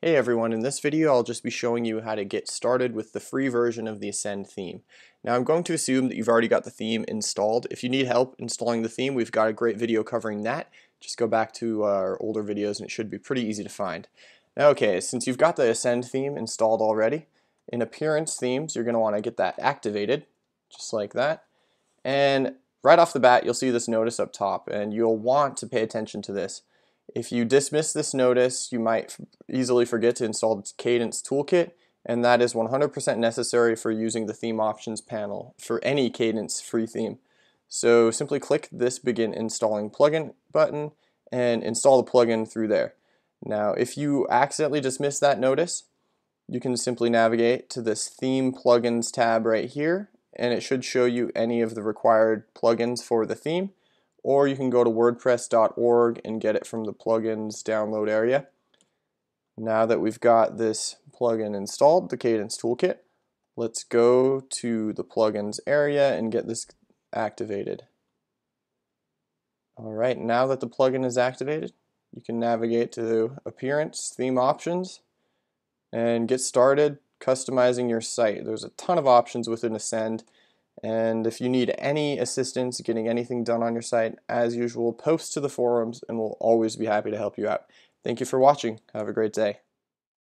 Hey everyone, in this video I'll just be showing you how to get started with the free version of the Ascend theme. Now I'm going to assume that you've already got the theme installed. If you need help installing the theme, we've got a great video covering that. Just go back to uh, our older videos and it should be pretty easy to find. Now okay, since you've got the Ascend theme installed already, in Appearance Themes you're going to want to get that activated, just like that. And right off the bat you'll see this notice up top and you'll want to pay attention to this. If you dismiss this notice, you might easily forget to install the Kadence Toolkit, and that is 100% necessary for using the Theme Options panel for any Kadence free theme. So simply click this Begin Installing Plugin button and install the plugin through there. Now, if you accidentally dismiss that notice, you can simply navigate to this Theme Plugins tab right here, and it should show you any of the required plugins for the theme or you can go to wordpress.org and get it from the plugins download area. Now that we've got this plugin installed, the Kadence Toolkit, let's go to the plugins area and get this activated. Alright, now that the plugin is activated, you can navigate to Appearance, Theme Options, and get started customizing your site. There's a ton of options within Ascend and if you need any assistance getting anything done on your site, as usual, post to the forums and we'll always be happy to help you out. Thank you for watching. Have a great day.